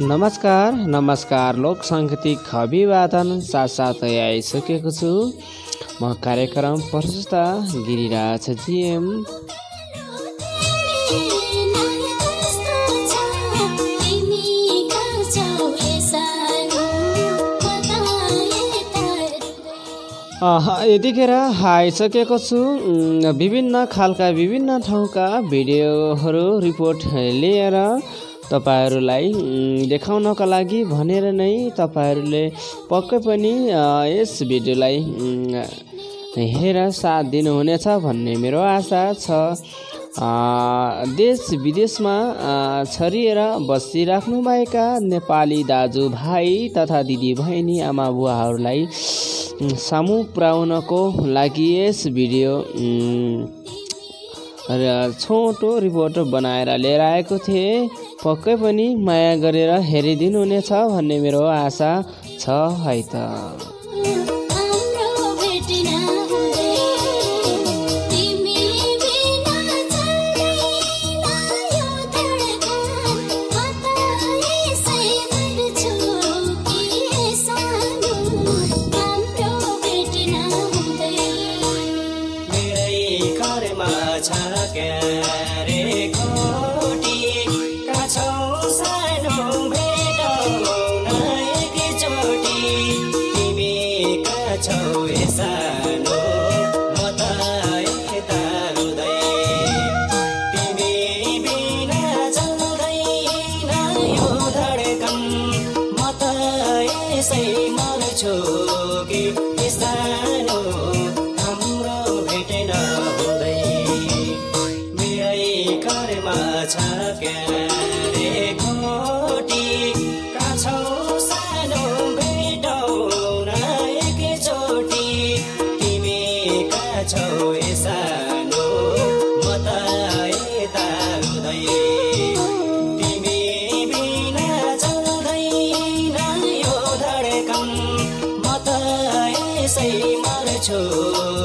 नमस्कार नमस्कार लोक साङ्गीतिक अभिवादन साथसाथै आइसकेको छु। म कार्यक्रम प्रस्तुता गिरिराज जिएम यतिखेर आइसकेको छु। विभिन्न खालका विभिन्न ठाउँका भिडियोहरू रिपोर्ट लिएर तपाईँहरूलाई देखाउनका लागि भनेर नै तपाईँहरूले पक्कै पनि यस भिडियोलाई हेरेर साथ दिनुहुनेछ भन्ने मेरो आशा छ। देश विदेशमा छरिएर बसिराख्नुभएका नेपाली दाजुभाइ तथा दिदीबहिनी आमा बुवाहरूलाई सामु पुर्याउनको लागि यस भिडियो र छोटो रिपोर्ट बनाएर लिएर आएको थिएँ। पक्कै पनि माया गरेर हेरिदिनुहुनेछ भन्ने मेरो आशा छ है त। छ ए सानो हाम्रो भेट नहुँदै मेरै घरमा छ क्यारे खोटी काछौ सानो भेटौ न एकचोटि। तिमी काछौ ए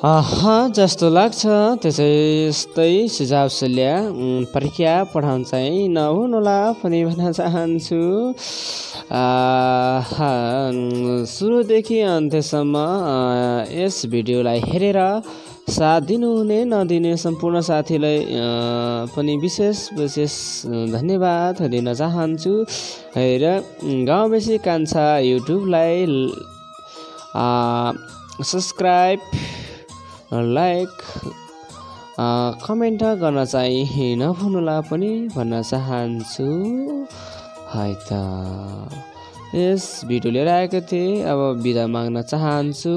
जस्तो लाग्छ। त्यसै सुझाव सुल्या उम्, परीक्षा पढाउन चाहिँ नहुनुहोला पनि भन्न चाहन्छु। सुरुदेखि अन्त्यसम्म यस भिडियोलाई हेरेर साथ दिनुहुने नदिने सम्पूर्ण साथीलाई पनि विशेष विशेष धन्यवाद दिन चाहन्छु। र गाउँ बेसी कान्छा युट्युबलाई सब्सक्राइब लाइक कमेन्ट गर्न चाहिँ नभुल्नुहोला पनि भन्न चाहन्छु। है त। यस भिडियो लिएर आएको थिएँ। अब बिदा माग्न चाहन्छु।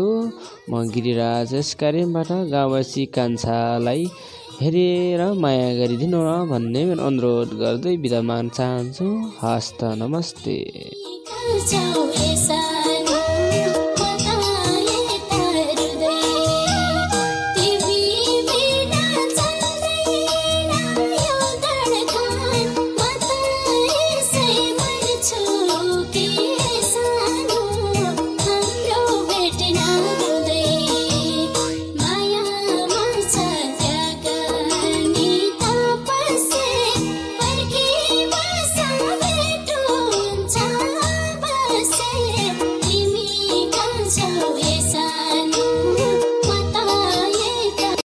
म गिरिराज यस कार्यबाट गाउँवासी कान्छालाई हेरेर माया गरिदिनु न भन्ने अनुरोध गर्दै बिदा माग्न चाहन्छु। हस्त नमस्ते।